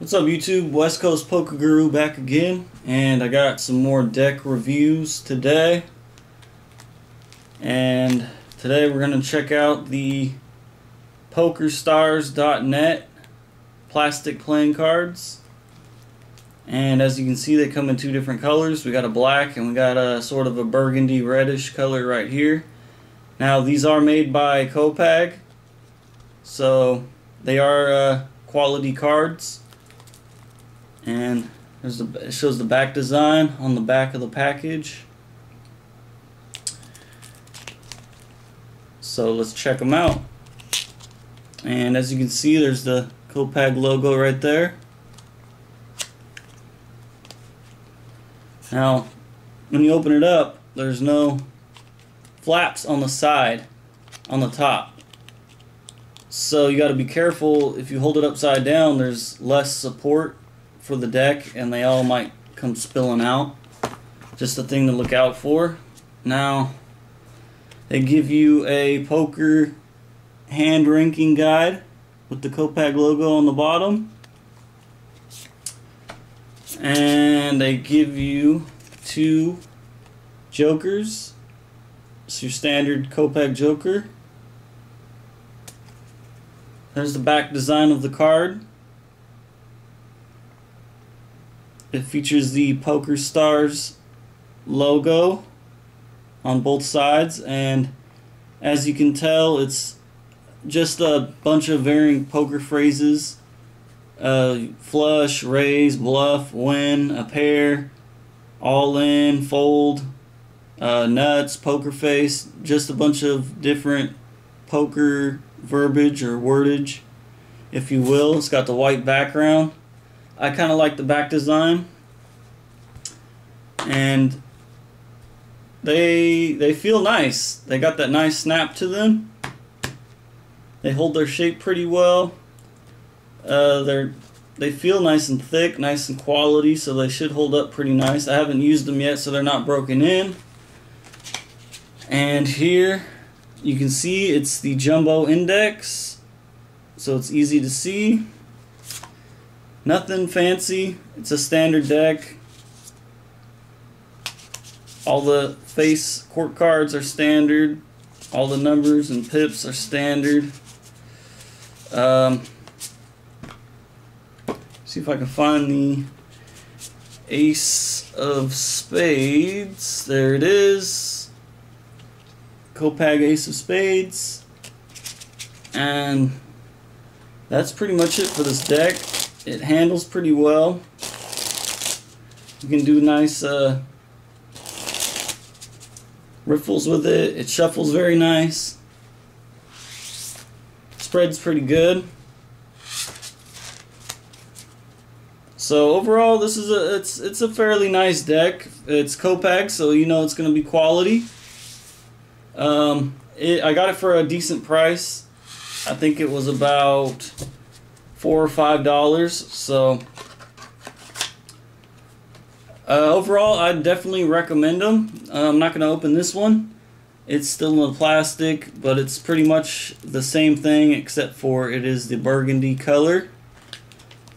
What's up YouTube? West Coast Poker Guru back again and I got some more deck reviews today. And today we're going to check out the PokerStars.net plastic playing cards. And as you can see they come in two different colors. We got a black and we got a sort of a burgundy reddish color right here. Now these are made by Copag so they are uh, quality cards and there's the, it shows the back design on the back of the package. So let's check them out. And as you can see, there's the Copag logo right there. Now, when you open it up, there's no flaps on the side, on the top. So you got to be careful if you hold it upside down, there's less support for the deck and they all might come spilling out. Just a thing to look out for. Now, they give you a poker hand ranking guide with the Copag logo on the bottom. And they give you two jokers. It's your standard Copag joker. There's the back design of the card. It features the Poker Stars logo on both sides and as you can tell it's just a bunch of varying poker phrases uh, flush, raise, bluff, win, a pair, all in, fold, uh, nuts, poker face, just a bunch of different poker verbiage or wordage, if you will. It's got the white background. I kind of like the back design. And they they feel nice. They got that nice snap to them. They hold their shape pretty well. Uh, they're they feel nice and thick, nice and quality, so they should hold up pretty nice. I haven't used them yet, so they're not broken in. And here you can see it's the jumbo index, so it's easy to see. Nothing fancy. It's a standard deck. All the face court cards are standard. All the numbers and pips are standard. Um, see if I can find the Ace of Spades. There it is. Copag Ace of Spades. And that's pretty much it for this deck. It handles pretty well. You can do nice uh, riffles with it. It shuffles very nice. Spreads pretty good. So overall, this is a it's it's a fairly nice deck. It's Copag, so you know it's going to be quality. Um, it, I got it for a decent price. I think it was about four or five dollars. So uh, overall, I definitely recommend them. Uh, I'm not going to open this one. It's still in the plastic, but it's pretty much the same thing except for it is the burgundy color.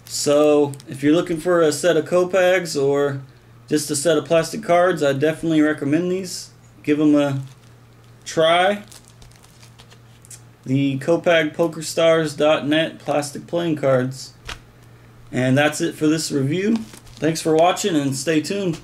So if you're looking for a set of Copags or just a set of plastic cards, I definitely recommend these. Give them a try the Copag PokerStars.net plastic playing cards. And that's it for this review. Thanks for watching and stay tuned.